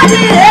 ಹಾಡಿ